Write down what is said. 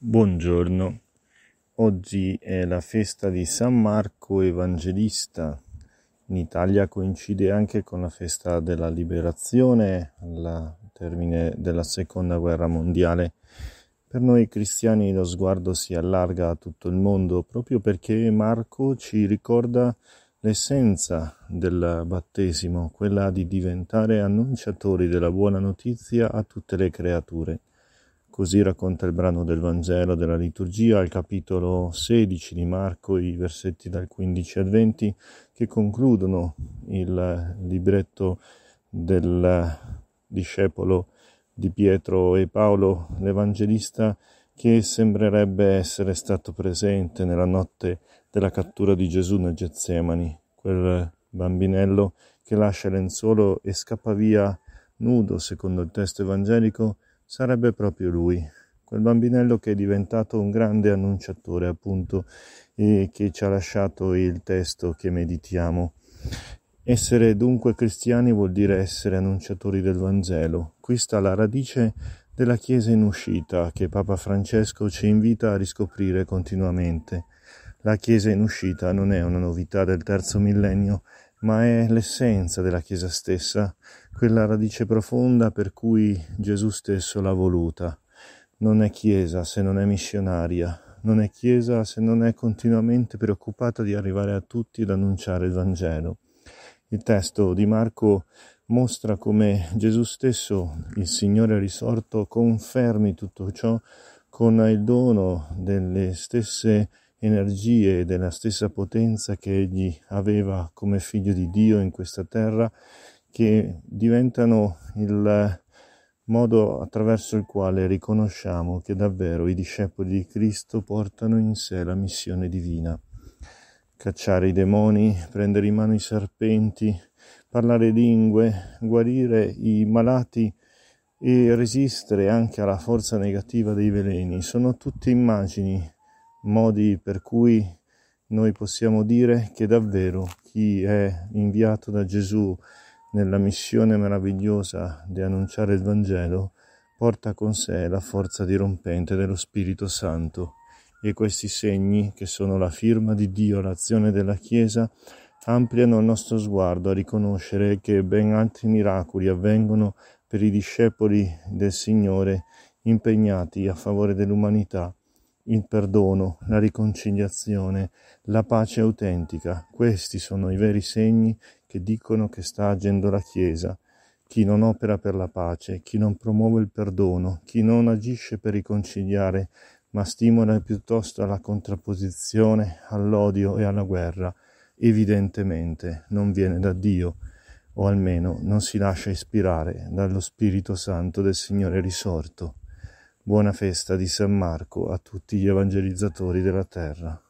Buongiorno, oggi è la festa di San Marco Evangelista. In Italia coincide anche con la festa della liberazione al termine della seconda guerra mondiale. Per noi cristiani lo sguardo si allarga a tutto il mondo proprio perché Marco ci ricorda l'essenza del battesimo, quella di diventare annunciatori della buona notizia a tutte le creature. Così racconta il brano del Vangelo della liturgia al capitolo 16 di Marco, i versetti dal 15 al 20, che concludono il libretto del discepolo di Pietro e Paolo, l'Evangelista, che sembrerebbe essere stato presente nella notte della cattura di Gesù nel Getsemani, quel bambinello che lascia lenzuolo e scappa via nudo, secondo il testo evangelico, sarebbe proprio lui, quel bambinello che è diventato un grande annunciatore, appunto, e che ci ha lasciato il testo che meditiamo. Essere dunque cristiani vuol dire essere annunciatori del Vangelo. Qui sta la radice della Chiesa in uscita che Papa Francesco ci invita a riscoprire continuamente. La Chiesa in uscita non è una novità del terzo millennio, ma è l'essenza della Chiesa stessa, quella radice profonda per cui Gesù stesso l'ha voluta. Non è Chiesa se non è missionaria, non è Chiesa se non è continuamente preoccupata di arrivare a tutti ed annunciare il Vangelo. Il testo di Marco mostra come Gesù stesso, il Signore risorto, confermi tutto ciò con il dono delle stesse energie e della stessa potenza che egli aveva come figlio di Dio in questa terra che diventano il modo attraverso il quale riconosciamo che davvero i discepoli di Cristo portano in sé la missione divina. Cacciare i demoni, prendere in mano i serpenti, parlare lingue, guarire i malati e resistere anche alla forza negativa dei veleni sono tutte immagini, modi per cui noi possiamo dire che davvero chi è inviato da Gesù nella missione meravigliosa di annunciare il Vangelo, porta con sé la forza dirompente dello Spirito Santo. E questi segni, che sono la firma di Dio, l'azione della Chiesa, ampliano il nostro sguardo a riconoscere che ben altri miracoli avvengono per i discepoli del Signore impegnati a favore dell'umanità il perdono, la riconciliazione, la pace autentica. Questi sono i veri segni che dicono che sta agendo la Chiesa. Chi non opera per la pace, chi non promuove il perdono, chi non agisce per riconciliare, ma stimola piuttosto alla contrapposizione, all'odio e alla guerra, evidentemente non viene da Dio, o almeno non si lascia ispirare dallo Spirito Santo del Signore risorto. Buona festa di San Marco a tutti gli evangelizzatori della terra.